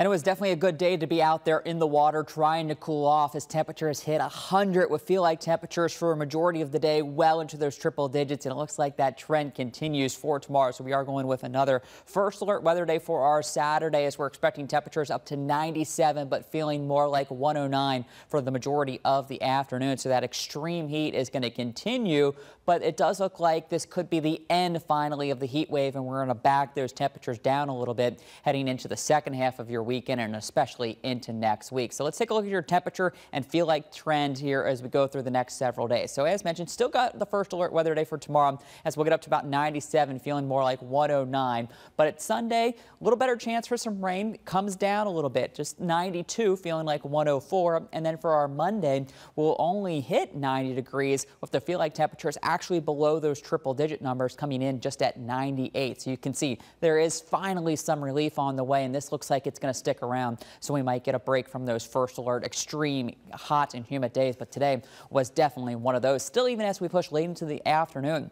And it was definitely a good day to be out there in the water trying to cool off as temperatures hit 100 with feel like temperatures for a majority of the day well into those triple digits. And it looks like that trend continues for tomorrow. So we are going with another first alert weather day for our Saturday as we're expecting temperatures up to 97 but feeling more like 109 for the majority of the afternoon. So that extreme heat is going to continue, but it does look like this could be the end finally of the heat wave and we're going to back those temperatures down a little bit heading into the second half of your weekend and especially into next week. So let's take a look at your temperature and feel like trend here as we go through the next several days. So as mentioned, still got the first alert weather day for tomorrow as we'll get up to about 97, feeling more like 109. But it's Sunday, a little better chance for some rain. Comes down a little bit, just 92, feeling like 104. And then for our Monday, we'll only hit 90 degrees with the feel like temperatures actually below those triple digit numbers coming in just at 98. So you can see there is finally some relief on the way, and this looks like it's going to stick around. So we might get a break from those first alert extreme hot and humid days. But today was definitely one of those. Still, even as we push late into the afternoon,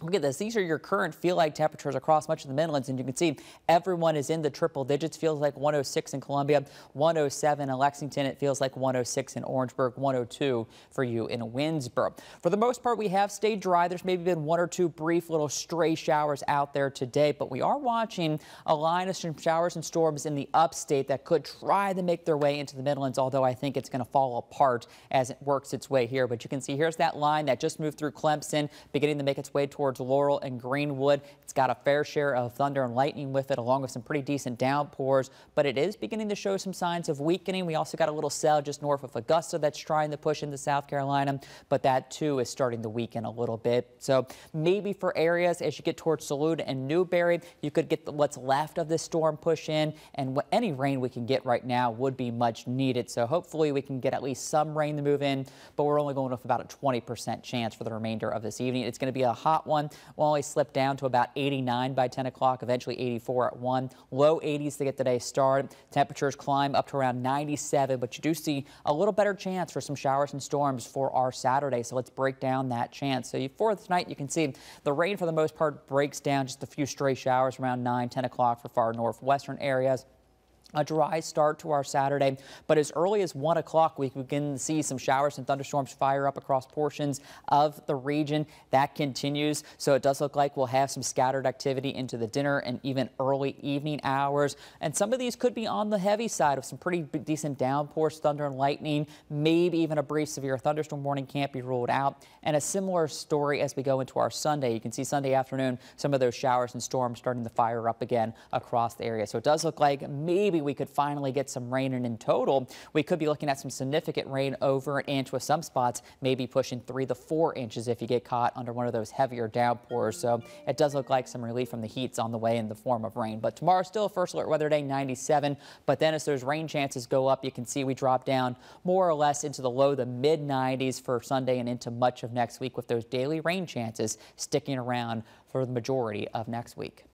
Look at this. These are your current feel like temperatures across much of the Midlands, and you can see everyone is in the triple digits. Feels like 106 in Columbia, 107 in Lexington. It feels like 106 in Orangeburg, 102 for you in Winnsboro. For the most part, we have stayed dry. There's maybe been one or two brief little stray showers out there today, but we are watching a line of some showers and storms in the upstate that could try to make their way into the Midlands, although I think it's going to fall apart as it works its way here. But you can see here's that line that just moved through Clemson, beginning to make its way towards towards Laurens and Greenwood. It's got a fair share of thunder and lightning with it, along with some pretty decent downpours, but it is beginning to show some signs of weakening. We also got a little cell just north of Augusta that's trying to push into South Carolina, but that too is starting to weaken a little bit. So maybe for areas as you get towards Saluda and Newberry, you could get what's left of this storm push in, and any rain we can get right now would be much needed. So hopefully we can get at least some rain to move in, but we're only going with about a 20% chance for the remainder of this evening. It's going to be a hot one Will only slip down to about 89 by 10 o'clock, eventually 84 at 1. Low 80s to get the day started. Temperatures climb up to around 97, but you do see a little better chance for some showers and storms for our Saturday. So let's break down that chance. So for tonight, you can see the rain for the most part breaks down just a few stray showers around 9, 10 o'clock for far northwestern areas a dry start to our Saturday, but as early as 1 o'clock, we begin to see some showers and thunderstorms fire up across portions of the region. That continues, so it does look like we'll have some scattered activity into the dinner and even early evening hours. And some of these could be on the heavy side of some pretty decent downpours, thunder and lightning, maybe even a brief severe thunderstorm warning can't be ruled out. And a similar story as we go into our Sunday. You can see Sunday afternoon, some of those showers and storms starting to fire up again across the area. So it does look like maybe maybe we could finally get some rain. And in total, we could be looking at some significant rain over an inch with some spots, maybe pushing three to four inches if you get caught under one of those heavier downpours. So it does look like some relief from the heat's on the way in the form of rain. But tomorrow still a first alert weather day 97. But then as those rain chances go up, you can see we drop down more or less into the low the mid 90s for Sunday and into much of next week with those daily rain chances sticking around for the majority of next week.